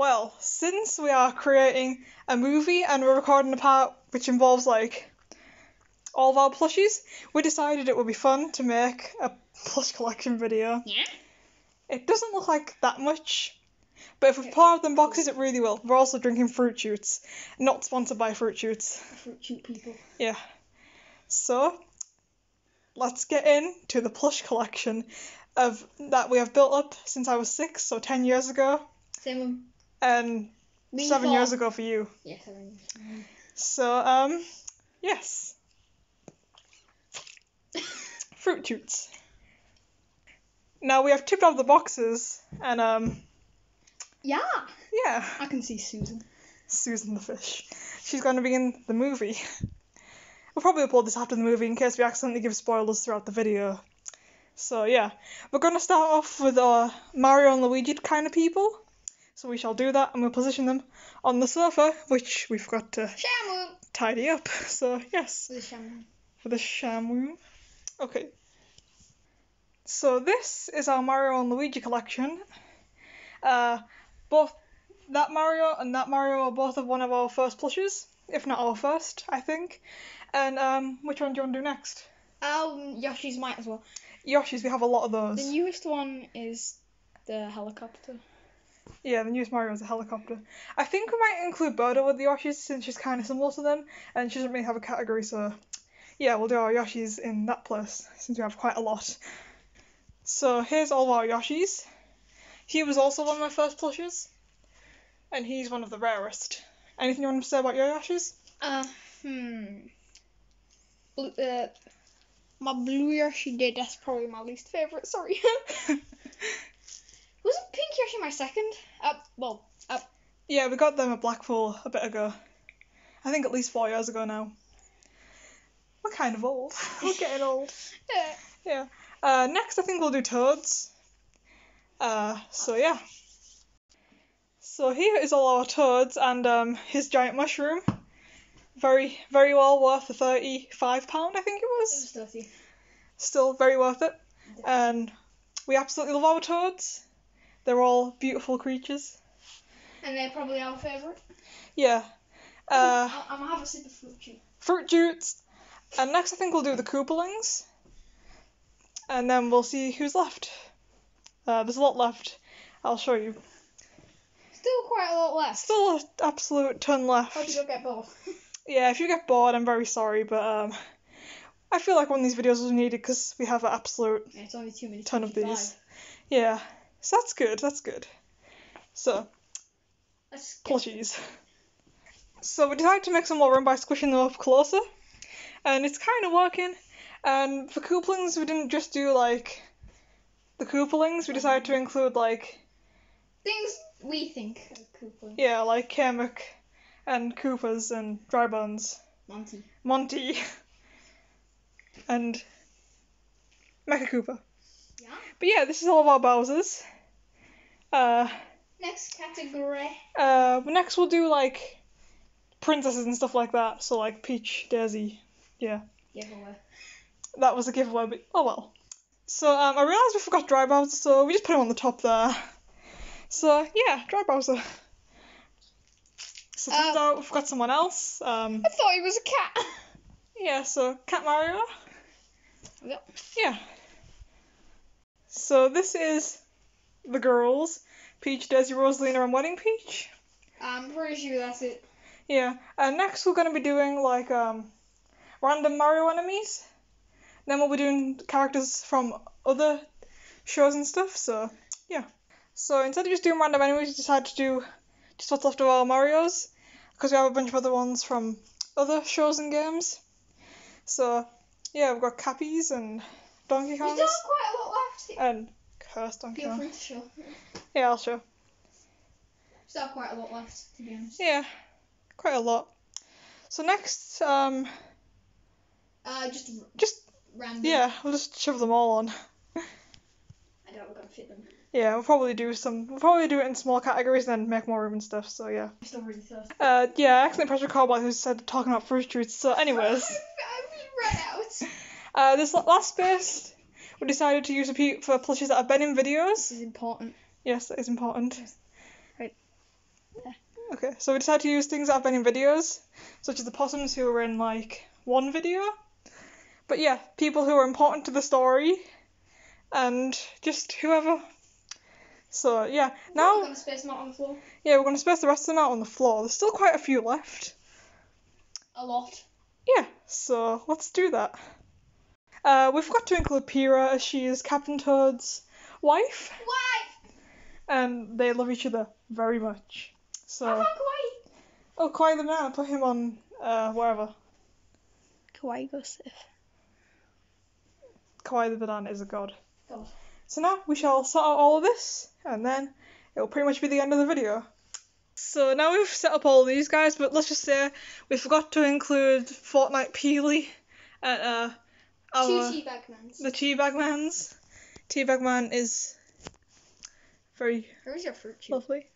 Well, since we are creating a movie and we're recording a part which involves like all of our plushies, we decided it would be fun to make a plush collection video. Yeah. It doesn't look like that much, but if we pour out them boxes, it really will. We're also drinking fruit shoots, not sponsored by fruit shoots. Fruit cheap people. Yeah. So, let's get into the plush collection of that we have built up since I was six, so ten years ago, Same one. And Me seven four. years ago for you. Yeah, seven years. So, um, yes. Fruit shoots. Now we have tipped off the boxes, and um, Yeah. yeah, I can see Susan. Susan the fish. She's going to be in the movie. We'll probably upload this after the movie in case we accidentally give spoilers throughout the video. So yeah, we're going to start off with our Mario and Luigi kind of people. So we shall do that, and we'll position them on the sofa, which we forgot to Shamu. tidy up. So yes. For The Shamu. for the sham room. Okay. So this is our Mario and Luigi collection. Uh, both that Mario and that Mario are both of one of our first plushes, if not our first, I think. And um, which one do you want to do next? Um, Yoshi's might as well. Yoshi's, we have a lot of those. The newest one is the helicopter. Yeah, the newest Mario is a helicopter. I think we might include Birdo with the Yoshis since she's kind of similar to them, and she doesn't really have a category, so yeah, we'll do our Yoshis in that place since we have quite a lot. So here's all of our Yoshis. He was also one of my first plushes, and he's one of the rarest. Anything you want to say about your Yoshis? Uh, hmm. Blue, uh, my blue Yoshi did. That's probably my least favorite. Sorry. Wasn't Pink Yoshi my second? Uh, well, yeah, we got them at Blackpool a bit ago. I think at least four years ago now. We're kind of old. We're getting old. yeah. Yeah. Uh, next, I think we'll do Toads. Uh, so yeah. So here is all our Toads and um, his giant mushroom. Very, very well worth the thirty-five pound, I think it It was. was dirty. Still very worth it. And we absolutely love our Toads. They're all beautiful creatures. And they're probably our favourite. Yeah. Uh, I'm gonna have a sip of fruit juice. fruit shoots. And next, I think we'll do the Koopalings. And then we'll see who's left. Uh, there's a lot left. I'll show you. Still quite a lot left. Still an absolute ton left. Hope you don't get bored. Yeah, if you get bored, I'm very sorry, but um, I feel like one of these videos was needed because we have an absolute Yeah, it's only two minutes. ton of these. Yeah, so that's good. That's good. So plushies. So we decided to make some more room by squishing them up closer, and it's kind of working. And for Koopalings, we didn't just do like the Koopalings. We decided to include like things we think are cool. yeah, like Kamek and Koopas and Drybones. Monty. Monty, and Mecha Koopa. But yeah, this is all of our Bowsers. Uh, Next category. uh, next we'll do like princesses and stuff like that. So like Peach, Daisy. Yeah. Giveaway. That was a giveaway, but oh well. So um, I realised we forgot Dry Bowser, so we just put him on the top there. So yeah, Dry Bowser. So turns Um, out we forgot someone else. Um, I thought he was a cat. yeah, so Cat Mario. Yep. Yeah. So this is the girls, Peach, Daisy, Rosalina, and Wedding Peach. I'm pretty sure that's it. Yeah. And next we're gonna be doing like um random Mario enemies. Then we'll be doing characters from other shows and stuff. So yeah. So instead of just doing random enemies, we decided to do just what's left of our Mario's because we have a bunch of other ones from other shows and games. So yeah, we've got Cappies and Donkey Kongs and Cursed Feel Kong. free to show. Yeah, I'll show. Still quite a lot left, to be honest. Yeah, quite a lot. So next, um, Uh, just Just- random. yeah, we'll just shove them all on. I doubt we're gonna fit them. Yeah, we'll probably do some. We'll probably do it in small categories and then make more room and stuff. So yeah. I'm still really thirsty. Uh, yeah, I accidentally pressed record while who said talking about fruit shoots. So anyways, I've run out. uh, this la- last space, we decided to use a pe- for plushies that have been in videos. This is important. Yes, that is important. Right. Yeah. Okay, so we decided to use things that have been in videos, such as the possums who were in like one video. But yeah, people who are important to the story, and just whoever. So yeah, We're now gonna space them out on the floor. yeah we're gonna space the rest of them out on the floor. There's still quite a few left. A lot. Yeah, so let's do that. Uh, we forgot to include Pira as she is Captain Toad's wife, Why? and they love each other very much. I So, found Kawaii. oh, Kawaii the man, put him on uh, wherever. Kawaii goes safe. Kawaii the banana is a god. God. So now we shall sort out all of this, and then it'll pretty much be the end of the video. So now we've set up all these guys, but let's just say we forgot to include Fortnite Peely and uh, our Two teabag mans. the Teabag Mans. Teabag Man is very Where's your fruit chew? lovely.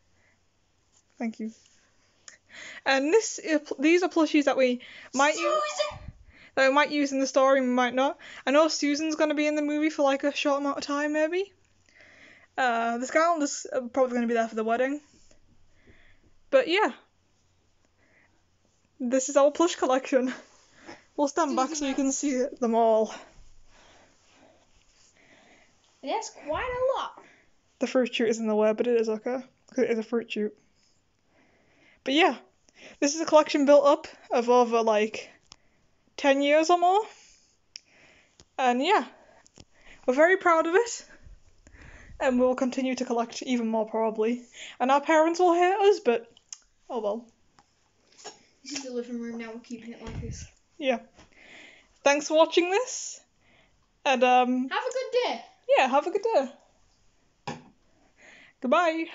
Thank you. And this these are plushies that we might use that we might use in the story, we might not. I know Susan's gonna be in the movie for like a short amount of time, maybe. Uh, the Scalender's uh, probably gonna be there for the wedding. But yeah, this is our plush collection. We'll stand back so you can see them all. That's quite a lot. The fruit shoot is in the way, but it is okay because it is a fruit shoot. But yeah, this is a collection built up of over like ten years or more, and yeah, we're very proud of it, and we will continue to collect even more probably. And our parents will hate us, but oh well. This is the living room now. We're keeping it like this. Yeah. Thanks for watching this, and um Have a good day. yeah, have a good day. Goodbye.